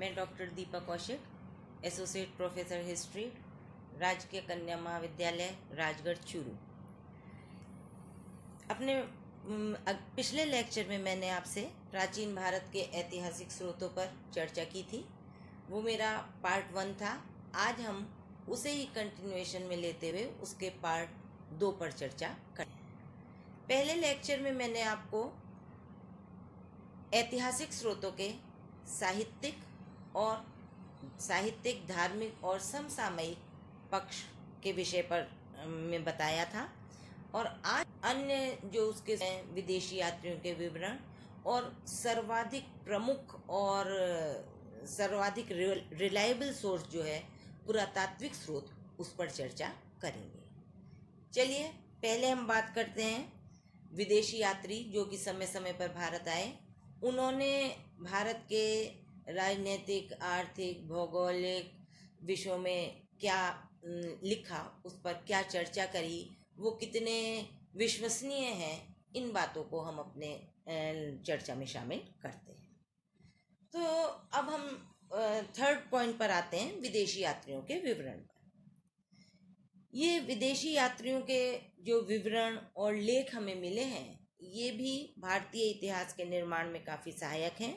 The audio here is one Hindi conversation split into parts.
मैं doctor Deepa Kaushik, associate professor history, राजकीय कन्या महाविद्यालय, राजगढ़, चूरू। अपने पिछले लेक्चर में मैंने आपसे प्राचीन भारत के ऐतिहासिक स्रोतों पर चर्चा की थी। वो मेरा पार्ट वन था। आज हम उसे ही कंटिन्यूएशन में लेते हुए उसके पार्ट दो पर चर्चा कर पहले लेक्चर में मैंने आपको ऐतिहासिक स्रोतों के साहित्यिक और साहित्यिक, धार्मिक और समसामयिक पक्ष के विषय पर में बताया था। और आज अन्य जो उसके विदेशी यात्रियों के विवरण और सर्वाधिक प्रमुख और सर्वाधिक रिलायबल सोर्स जो है, पुरातात्विक स्रोत, उस पर चर्चा करेंगे। चलिए, पहले हम बात करते हैं विदेशी यात्री जो कि समय समय पर भारत आए। उन्होंने भारत के राजनीतिक, आर्थिक, भौगोलिक विषयों में क्या लिखा, उस पर क्या चर्चा करी, वो कितने विश्वसनीय हैं, इन बातों को हम अपने चर्चा में शामिल करते हैं। तो अब हम थर्ड पॉइंट पर आते हैं, विदेशी यात्रियों के विवरण पर। ये विदेशी यात्रियों के जो विवरण और लेख हमें मिले हैं, ये भी भारतीय इतिहास के निर्माण में काफ़ी सहायक हैं।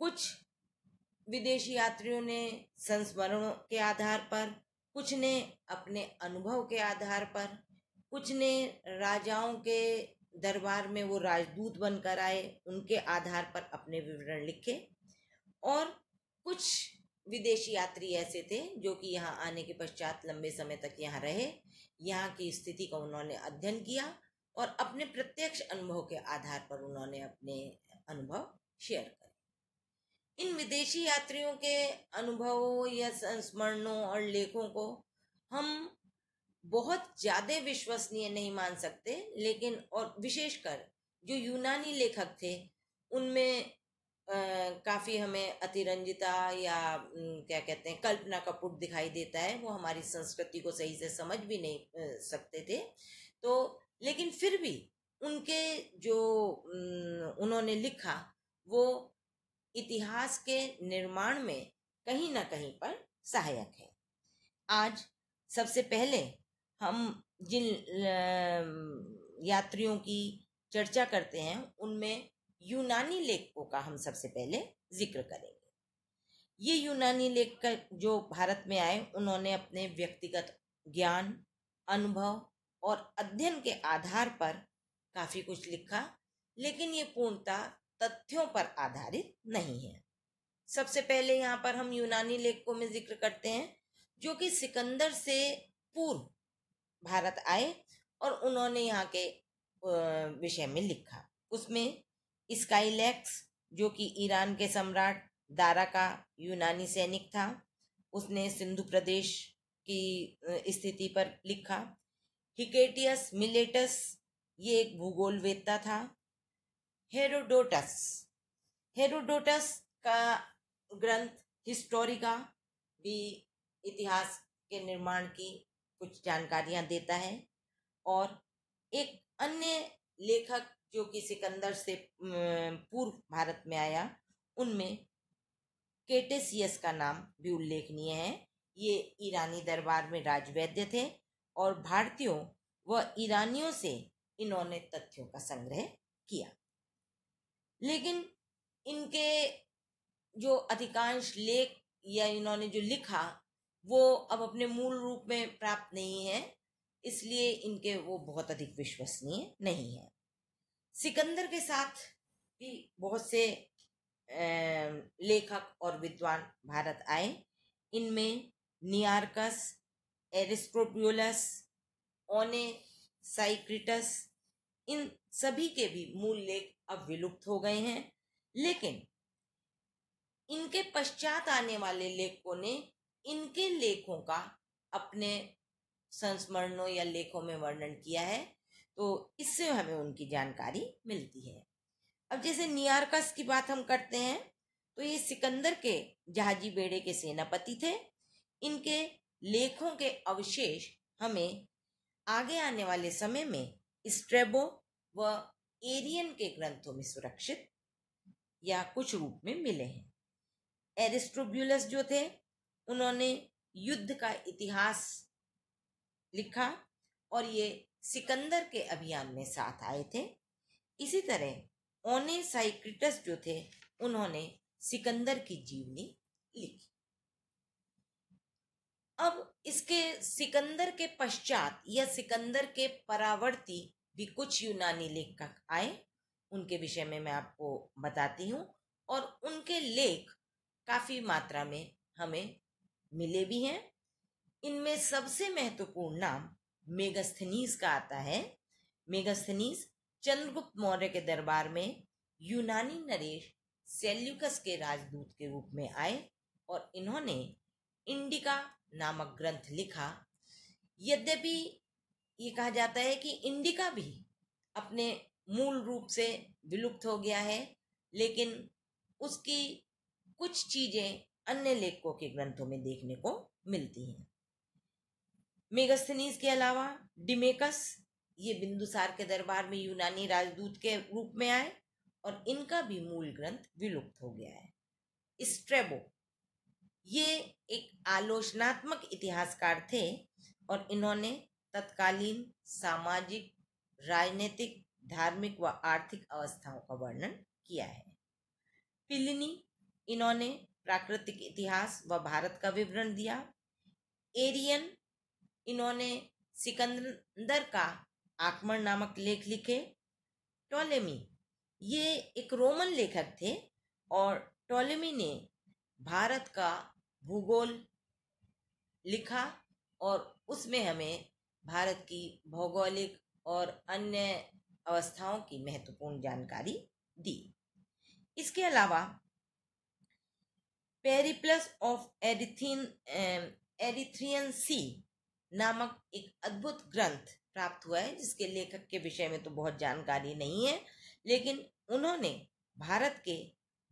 कुछ विदेशी यात्रियों ने संस्मरणों के आधार पर, कुछ ने अपने अनुभव के आधार पर, कुछ ने राजाओं के दरबार में वो राजदूत बनकर आए, उनके आधार पर अपने विवरण लिखे। और कुछ विदेशी यात्री ऐसे थे जो कि यहाँ आने के पश्चात लंबे समय तक यहाँ रहे। यहाँ की स्थिति का उन्होंने अध्ययन किया और अपने प्रत्यक्ष अनुभव के आधार पर उन्होंने अपने अनुभव शेयर करे। इन विदेशी यात्रियों के अनुभवों या संस्मरणों और लेखों को हम बहुत ज़्यादा विश्वसनीय नहीं मान सकते, लेकिन और विशेषकर जो यूनानी लेखक थे, उनमें काफ़ी हमें अतिरंजिता या क्या कहते हैं, कल्पना का पुट दिखाई देता है। वो हमारी संस्कृति को सही से समझ भी नहीं सकते थे। तो लेकिन फिर भी उनके जो उन्होंने लिखा, वो इतिहास के निर्माण में कहीं ना कहीं पर सहायक है। आज सबसे पहले हम जिन यात्रियों की चर्चा करते हैं, उनमें यूनानी लेखकों का हम सबसे पहले ज़िक्र करेंगे। ये यूनानी लेखक जो भारत में आए, उन्होंने अपने व्यक्तिगत ज्ञान, अनुभव और अध्ययन के आधार पर काफ़ी कुछ लिखा, लेकिन ये पूर्णता तथ्यों पर आधारित नहीं है। सबसे पहले यहाँ पर हम यूनानी लेखकों में ज़िक्र करते हैं, जो कि सिकंदर से पूर्व भारत आए और उन्होंने यहाँ के विषय में लिखा। उसमें स्काईलैक्स जो कि ईरान के सम्राट, दारा का यूनानी सैनिक था, उसने सिंधु प्रदेश की स्थिति पर लिखा। हिकेटियस मिलेटस, ये एक भूगोल वेत्ता था हेरोडोटस हेरोडोटस का ग्रंथ हिस्टोरिका भी इतिहास के निर्माण की कुछ जानकारियाँ देता है। और एक अन्य लेखक जो कि सिकंदर से पूर्व भारत में आया, उनमें केटेसियस का नाम भी उल्लेखनीय है। ये ईरानी दरबार में राजवैद्य थे और भारतीयों व ईरानियों से इन्होंने तथ्यों का संग्रह किया। लेकिन इनके जो अधिकांश लेख या इन्होंने जो लिखा, वो अब अपने मूल रूप में प्राप्त नहीं है, इसलिए इनके वो बहुत अधिक विश्वसनीय नहीं है। सिकंदर के साथ भी बहुत से लेखक और विद्वान भारत आए। इनमें नियारकस एरिस्टोब्यूलस ओने, साइक्रिटस, इन सभी के भी मूल लेख अब विलुप्त हो गए हैं। लेकिन इनके पश्चात आने वाले लेखकों ने इनके लेखों का अपने संस्मरणों या लेखों में वर्णन किया है तो इससे हमें उनकी जानकारी मिलती है। अब जैसे नियारकस की बात हम करते हैं तो ये सिकंदर के जहाजी बेड़े के सेनापति थे। इनके लेखों के अवशेष हमें आगे आने वाले समय में स्ट्रेबो व एरियन के ग्रंथों में सुरक्षित या कुछ रूप में मिले हैं। एरिस्ट्रोब्यूलस जो थे, उन्होंने युद्ध का इतिहास लिखा और ये सिकंदर के अभियान में साथ आए थे। इसी तरह ओने साइक्रिटस जो थे, उन्होंने सिकंदर की जीवनी लिखी। अब इसके सिकंदर के पश्चात या सिकंदर के परावर्ती भी कुछ यूनानी लेखक आए, उनके विषय में मैं आपको बताती हूँ और उनके लेख काफ़ी मात्रा में हमें मिले भी हैं। इनमें सबसे महत्वपूर्ण नाम मेगस्थनीस का आता है। मेगस्थनीस चंद्रगुप्त मौर्य के दरबार में यूनानी नरेश सेल्यूकस के राजदूत के रूप में आए और इन्होंने इंडिका नामक ग्रंथ लिखा। यद्यपि ये कहा जाता है कि इंडिका भी अपने मूल रूप से विलुप्त हो गया है, लेकिन उसकी कुछ चीज़ें अन्य लेखकों के ग्रंथों में देखने को मिलती हैं। मेगस्थनीज के अलावा डिमेकस, ये बिंदुसार के दरबार में यूनानी राजदूत के रूप में आए और इनका भी मूल ग्रंथ विलुप्त हो गया है। स्ट्रेबो, ये एक आलोचनात्मक इतिहासकार थे और इन्होंने तत्कालीन सामाजिक, राजनीतिक, धार्मिक व आर्थिक अवस्थाओं का वर्णन किया है। पिलिनी, इन्होंने प्राकृतिक इतिहास व भारत का विवरण दिया। एरियन, इन्होंने सिकंदर का आक्रमण नामक लेख लिखे। टोलेमी, ये एक रोमन लेखक थे और टोलेमी ने भारत का भूगोल लिखा और उसमें हमें भारत की भौगोलिक और अन्य अवस्थाओं की महत्वपूर्ण जानकारी दी। इसके अलावा, पेरिप्लस ऑफ़ एरिथीन एरिथ्रियन सी नामक एक अद्भुत ग्रंथ प्राप्त हुआ है, जिसके लेखक के विषय में तो बहुत जानकारी नहीं है, लेकिन उन्होंने भारत के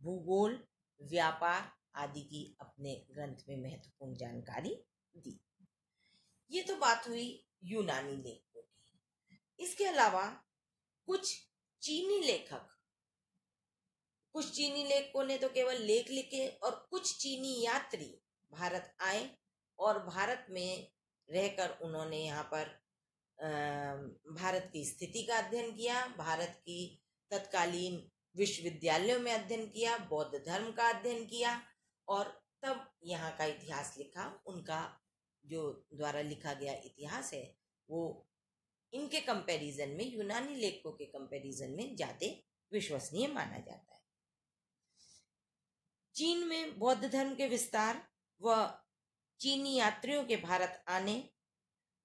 भूगोल, व्यापार आदि की अपने ग्रंथ में महत्वपूर्ण जानकारी दी। ये तो बात हुई यूनानी लेखकों की इसके अलावा कुछ चीनी लेखक, कुछ चीनी लेखकों ने तो केवल लेख लिखे और कुछ चीनी यात्री भारत आए और भारत में रहकर उन्होंने यहाँ पर भारत की स्थिति का अध्ययन किया, भारत की तत्कालीन विश्वविद्यालयों में अध्ययन किया, बौद्ध धर्म का अध्ययन किया और तब यहाँ का इतिहास लिखा, उनका जो द्वारा लिखा गया इतिहास है, वो इनके कंपैरिजन में, यूनानी लेखकों के कंपैरिजन में ज़्यादा विश्वसनीय माना जाता है। चीन में बौद्ध धर्म के विस्तार व चीनी यात्रियों के भारत आने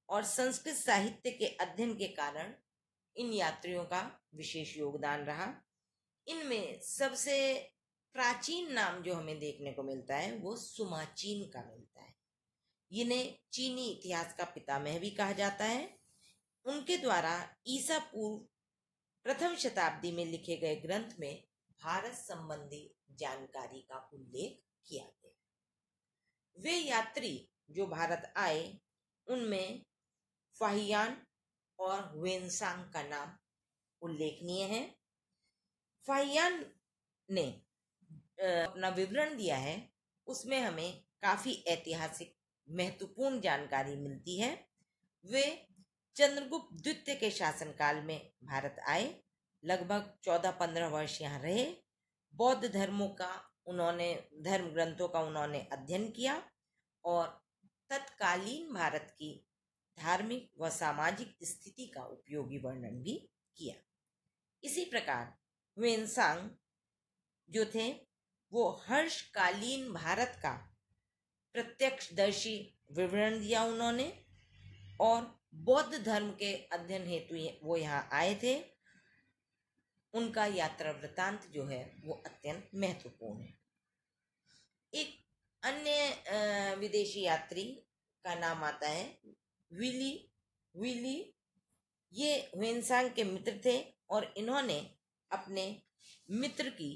और संस्कृत साहित्य के अध्ययन के कारण इन यात्रियों का विशेष योगदान रहा। इनमें सबसे प्राचीन नाम जो हमें देखने को मिलता है, वो सुमाचीन का मिलता है। इन्हें चीनी इतिहास का पितामह भी कहा जाता है, उनके द्वारा ईसा पूर्व प्रथम शताब्दी में लिखे गए ग्रंथ में भारत संबंधी जानकारी का उल्लेख किया गया। वे यात्री जो भारत आए, उनमें फाहियान और वेनसांग का नाम उल्लेखनीय है। फाहियान ने अपना विवरण दिया है, उसमें हमें काफ़ी ऐतिहासिक महत्वपूर्ण जानकारी मिलती है। वे चंद्रगुप्त द्वितीय के शासनकाल में भारत आए, लगभग चौदह पंद्रह वर्ष यहाँ रहे। बौद्ध धर्मों का उन्होंने, धर्म ग्रंथों का उन्होंने अध्ययन किया और तत्कालीन भारत की धार्मिक व सामाजिक स्थिति का उपयोगी वर्णन भी किया। इसी प्रकार वेनसांग जो थे, वो हर्षकालीन भारत का प्रत्यक्षदर्शी विवरण दिया उन्होंने और बौद्ध धर्म के अध्ययन हेतु वो यहाँ आए थे। उनका यात्रा वृतांत जो है, वो अत्यंत महत्वपूर्ण है। एक अन्य विदेशी यात्री का नाम आता है, विली। विली ये हुएनसांग के मित्र थे और इन्होंने अपने मित्र की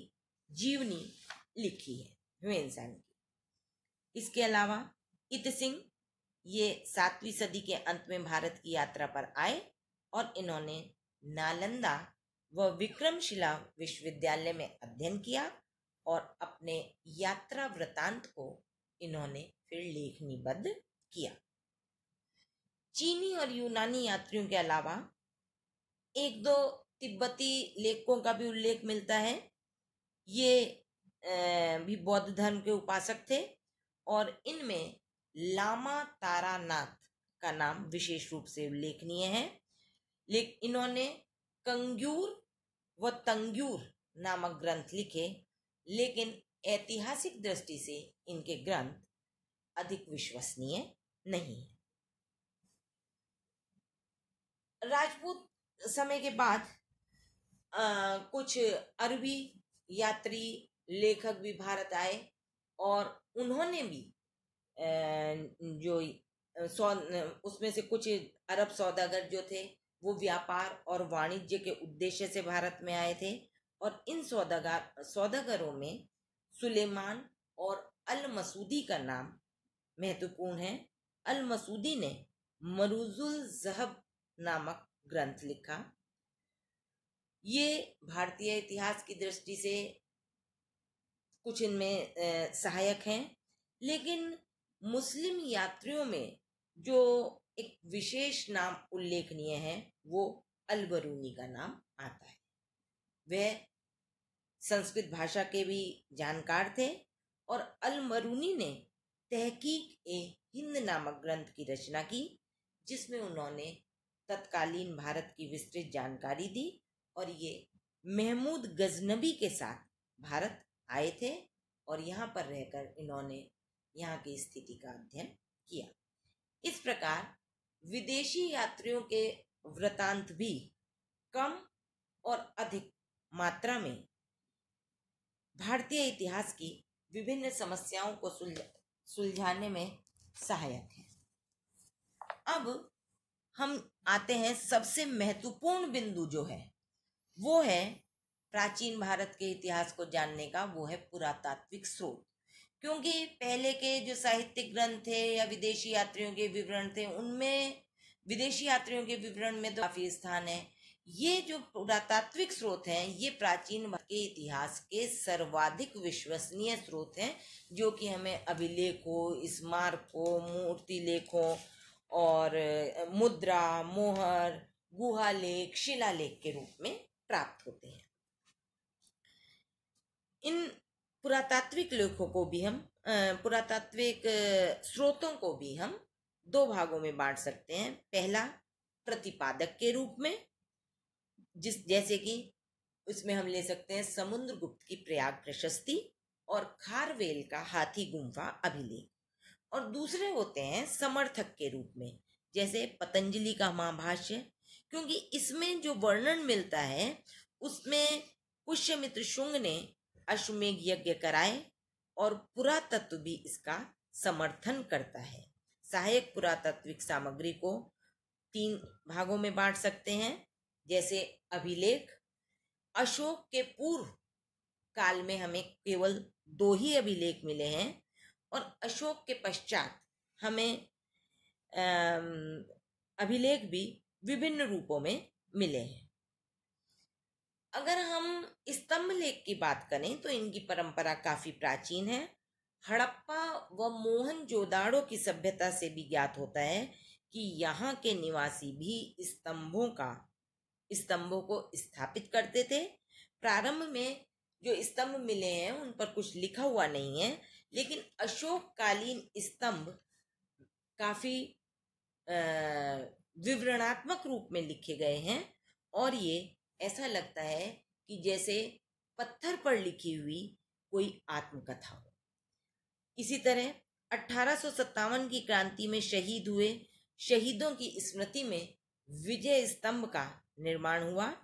जीवनी लिखी है, हुएनसांग की। इसके अलावा इत सिंह ये सातवीं सदी के अंत में भारत की यात्रा पर आए और इन्होंने नालंदा व विक्रमशिला विश्वविद्यालय में अध्ययन किया और अपने यात्रा वृतांत को इन्होंने फिर लेखनीबद्ध किया। चीनी और यूनानी यात्रियों के अलावा एक दो तिब्बती लेखकों का भी उल्लेख मिलता है। ये भी बौद्ध धर्म के उपासक थे। और इनमें लामा तारानाथ का नाम विशेष रूप से उल्लेखनीय है। लेकिन इन्होंने कंग्यूर व तंग्यूर नामक ग्रंथ लिखे लेकिन ऐतिहासिक दृष्टि से इनके ग्रंथ अधिक विश्वसनीय नहीं है। राजपूत समय के बाद आ, कुछ अरबी यात्री लेखक भी भारत आए और उन्होंने भी जो सौ उसमें से कुछ अरब सौदागर जो थे, वो व्यापार और वाणिज्य के उद्देश्य से भारत में आए थे और इन सौदागर सौदागरों में सुलेमान और अल मसूदी का नाम महत्वपूर्ण है। अल मसूदी ने मरूजुल जहब नामक ग्रंथ लिखा। ये भारतीय इतिहास की दृष्टि से कुछ इनमें सहायक हैं। लेकिन मुस्लिम यात्रियों में जो एक विशेष नाम उल्लेखनीय है, वो अलबरूनी का नाम आता है। वह संस्कृत भाषा के भी जानकार थे और अलमरूनी ने तहकीक ए हिंद नामक ग्रंथ की रचना की, जिसमें उन्होंने तत्कालीन भारत की विस्तृत जानकारी दी और ये महमूद गजनबी के साथ भारत आए थे और यहाँ पर रहकर इन्होंने यहाँ की स्थिति का अध्ययन किया। इस प्रकार विदेशी यात्रियों के वृतांत भी कम और अधिक मात्रा में भारतीय इतिहास की विभिन्न समस्याओं को सुलझाने में सहायक है। अब हम आते हैं सबसे महत्वपूर्ण बिंदु जो है, वो है प्राचीन भारत के इतिहास को जानने का वो है पुरातात्विक स्रोत। क्योंकि पहले के जो साहित्यिक ग्रंथ थे या विदेशी यात्रियों के विवरण थे, उनमें, विदेशी यात्रियों के विवरण में तो काफ़ी स्थान है। ये जो पुरातात्विक स्रोत हैं, ये प्राचीन भारत के इतिहास के सर्वाधिक विश्वसनीय स्रोत हैं, जो कि हमें अभिलेखों, स्मारकों, मूर्ति लेखों और, मुद्रा, मोहर गुहालेख शिलालेख के रूप में प्राप्त होते हैं। इन पुरातात्विक लेखों को भी हम पुरातात्विक स्रोतों को भी हम दो भागों में बांट सकते हैं। पहला, प्रतिपादक के रूप में, जिस, जैसे कि उसमें हम ले सकते हैं समुद्र गुप्त की प्रयाग प्रशस्ति और खारवेल का हाथी गुम्फा अभिलेख। और दूसरे होते हैं समर्थक के रूप में, जैसे पतंजलि का महाभाष्य, क्योंकि इसमें जो वर्णन मिलता है, उसमें पुष्यमित्र शुंग ने अश्वमेघ यज्ञ कराए और पुरातत्व भी इसका समर्थन करता है। सहायक पुरातत्विक सामग्री को तीन भागों में बांट सकते हैं, जैसे अभिलेख। अशोक के पूर्व काल में हमें केवल दो ही अभिलेख मिले हैं और अशोक के पश्चात हमें अभिलेख भी विभिन्न रूपों में मिले हैं। अगर हम स्तंभ लेख की बात करें तो इनकी परंपरा काफ़ी प्राचीन है। हड़प्पा व मोहन जोदाड़ो की सभ्यता से भी ज्ञात होता है कि यहाँ के निवासी भी स्तंभों का, स्तंभों को स्थापित करते थे। प्रारंभ में जो स्तंभ मिले हैं, उन पर कुछ लिखा हुआ नहीं है, लेकिन अशोक कालीन स्तंभ काफ़ी विवरणात्मक रूप में लिखे गए हैं और ये, ऐसा लगता है कि जैसे पत्थर पर लिखी हुई कोई आत्मकथा हो। इसी तरह अठारह की क्रांति में शहीद हुए, शहीदों की स्मृति में विजय स्तंभ का निर्माण हुआ।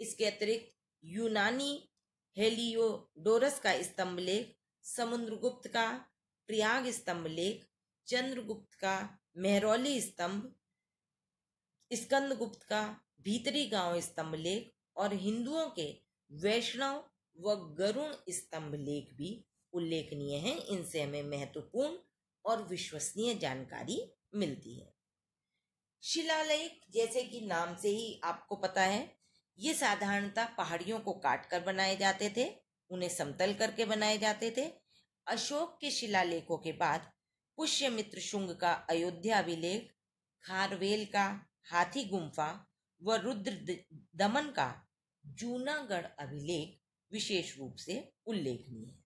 इसके अतिरिक्त यूनानी हेलियोडोरस का स्तंभ लेख, समुद्रगुप्त का, प्रयाग स्तंभ लेख, चंद्रगुप्त का मेहरौली स्तंभ, स्कंदगुप्त का भीतरी गाँव स्तंभ लेख और हिंदुओं के वैष्णव व गरुण स्तंभ लेख भी उल्लेखनीय हैं। इनसे हमें महत्वपूर्ण और विश्वसनीय जानकारी मिलती है। शिलालेख जैसे कि नाम से ही आपको पता है, ये साधारणतः पहाड़ियों को काट कर बनाए जाते थे, उन्हें समतल करके बनाए जाते थे। अशोक के शिलालेखों के बाद पुष्यमित्र शुंग का अयोध्या अभिलेख खारवेल का हाथी गुम्फा व रुद्र दमन का जूनागढ़ अभिलेख विशेष रूप से उल्लेखनीय है।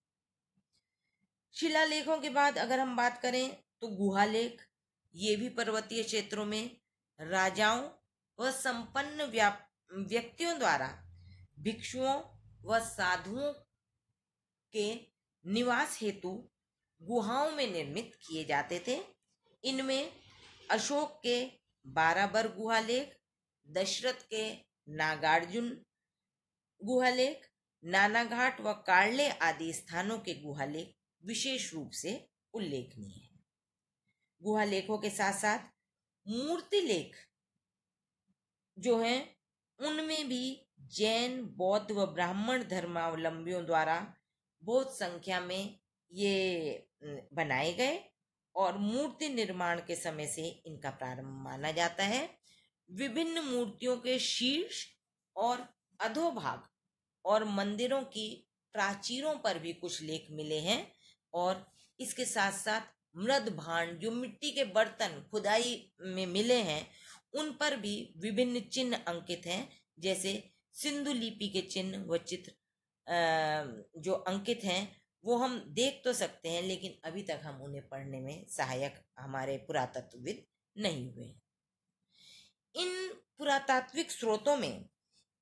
शिलालेखों के बाद अगर हम बात करें तो गुहालेख ये भी पर्वतीय क्षेत्रों में राजाओं व संपन्न व्यक्तियों द्वारा भिक्षुओं व साधुओं के निवास हेतु गुहाओं में निर्मित किए जाते थे। इनमें अशोक के बाराबर गुहालेख दशरथ के नागार्जुन गुहालेख, नानाघाट व कार्ले आदि स्थानों के गुहालेख विशेष रूप से उल्लेखनीय है। गुहालेखों के साथ साथ मूर्ति लेख जो हैं, उनमें भी जैन, बौद्ध व ब्राह्मण धर्मावलंबियों द्वारा बहुत संख्या में ये बनाए गए और मूर्ति निर्माण के समय से इनका प्रारंभ माना जाता है। विभिन्न मूर्तियों के शीर्ष और अधोभाग और मंदिरों की प्राचीरों पर भी कुछ लेख मिले हैं और इसके साथ साथ मृद भांड जो मिट्टी के बर्तन खुदाई में मिले हैं, उन पर भी विभिन्न चिन्ह अंकित हैं, जैसे सिंधु लिपि के चिन्ह व चित्र जो अंकित हैं, वो हम देख तो सकते हैं, लेकिन अभी तक हम उन्हें पढ़ने में सहायक हमारे पुरातत्वविद नहीं हुए इन पुरातात्विक स्रोतों में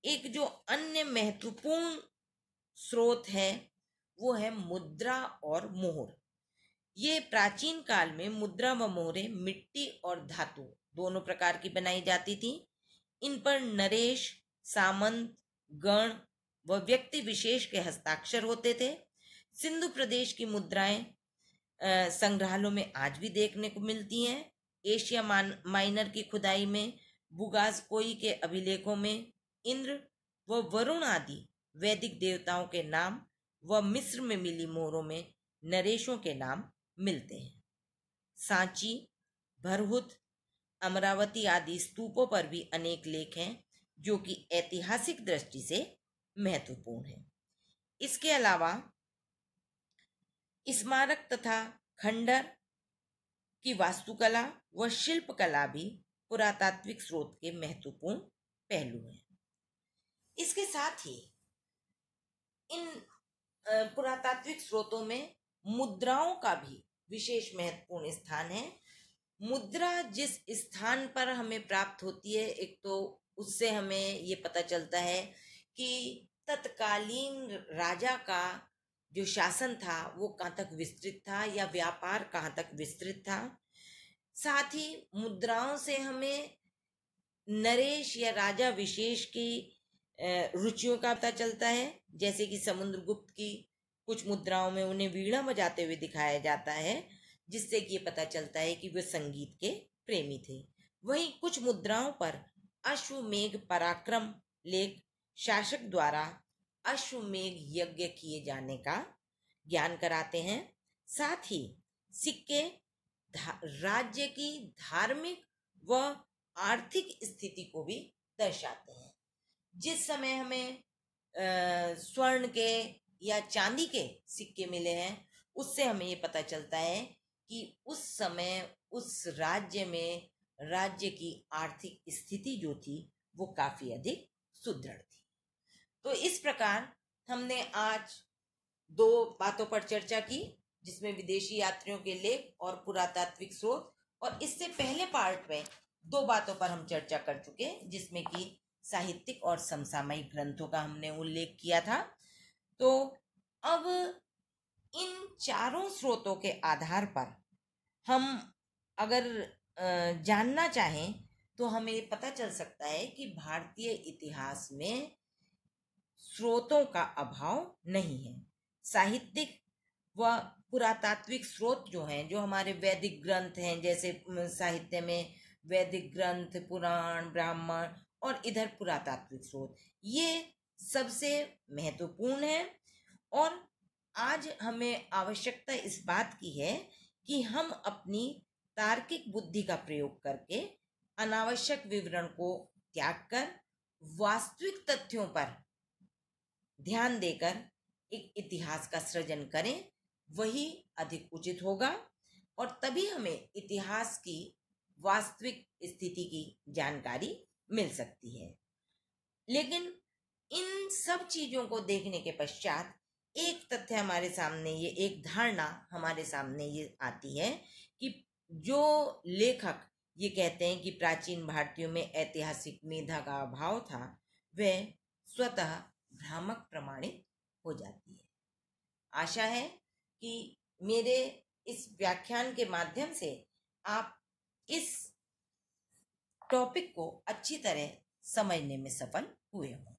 एक जो अन्य महत्वपूर्ण स्रोत है, वो है मुद्रा और मोहर। ये प्राचीन काल में मुद्रा व मोहरे मिट्टी और धातु दोनों प्रकार की बनाई जाती थी। इन पर नरेश, सामंत, गण व व्यक्ति विशेष के हस्ताक्षर होते थे। सिंधु प्रदेश की मुद्राएँ संग्रहालयों में आज भी देखने को मिलती हैं। एशिया माइनर की खुदाई में बुगास कोई के अभिलेखों में इंद्र व वरुण आदि वैदिक देवताओं के नाम व मिस्र में मिली मोहरों में नरेशों के नाम मिलते हैं। सांची, भरहुत, अमरावती आदि स्तूपों पर भी अनेक लेख हैं, जो कि ऐतिहासिक दृष्टि से महत्वपूर्ण है। इसके अलावा स्मारक तथा खंडर की वास्तुकला व शिल्पकला भी पुरातात्विक स्रोत के महत्वपूर्ण पहलू हैं। इसके साथ ही इन पुरातात्विक स्रोतों में मुद्राओं का भी विशेष महत्वपूर्ण स्थान है। मुद्रा जिस स्थान पर हमें प्राप्त होती है, एक तो उससे हमें ये पता चलता है कि तत्कालीन राजा का जो शासन था, वो कहाँ तक विस्तृत था या व्यापार कहाँ तक विस्तृत था। साथ ही मुद्राओं से हमें नरेश या राजा विशेष की रुचियों का पता चलता है। जैसे कि समुद्रगुप्त की कुछ मुद्राओं में उन्हें वीणा बजाते हुए दिखाया जाता है, जिससे कि ये पता चलता है कि वे संगीत के प्रेमी थे। वहीं कुछ मुद्राओं पर अश्वमेघ पराक्रम लेख शासक द्वारा अश्वमेघ यज्ञ किए जाने का ज्ञान कराते हैं। साथ ही सिक्के राज्य की धार्मिक व आर्थिक स्थिति को भी दर्शाते हैं। जिस समय हमें स्वर्ण के या चांदी के सिक्के मिले हैं, उससे हमें ये पता चलता है कि उस समय, उस राज्य में, राज्य की आर्थिक स्थिति जो थी, वो काफ़ी अधिक सुदृढ़ थी। तो इस प्रकार हमने आज दो बातों पर चर्चा की, जिसमें विदेशी यात्रियों के लेख और पुरातात्विक स्रोत, और इससे पहले पार्ट में दो बातों पर हम चर्चा कर चुके जिसमें कि साहित्यिक और समसामयिक ग्रंथों का हमने उल्लेख किया था। तो अब इन चारों स्रोतों के आधार पर हम अगर जानना चाहें तो हमें पता चल सकता है कि भारतीय इतिहास में स्रोतों का अभाव नहीं है। साहित्यिक व पुरातात्विक स्रोत जो हैं, जो हमारे वैदिक ग्रंथ हैं, जैसे साहित्य में वैदिक ग्रंथ, पुराण, ब्राह्मण और इधर पुरातात्विक स्रोत। ये सबसे महत्वपूर्ण है और आज हमें आवश्यकता इस बात की है कि हम अपनी तार्किक बुद्धि का प्रयोग करके अनावश्यक विवरण को त्याग कर वास्तविक तथ्यों पर ध्यान देकर एक इतिहास का सृजन करें, वही अधिक उचित होगा और तभी हमें इतिहास की वास्तविक स्थिति की जानकारी मिल सकती है। लेकिन इन सब चीज़ों को देखने के पश्चात एक तथ्य हमारे सामने ये, एक धारणा हमारे सामने ये आती है कि जो लेखक ये कहते हैं कि प्राचीन भारतीयों में ऐतिहासिक मेधा का अभाव था, वह स्वतः भ्रामक प्रमाणित हो जाती है। आशा है कि मेरे इस व्याख्यान के माध्यम से आप इस टॉपिक को अच्छी तरह समझने में सफल हुए हों।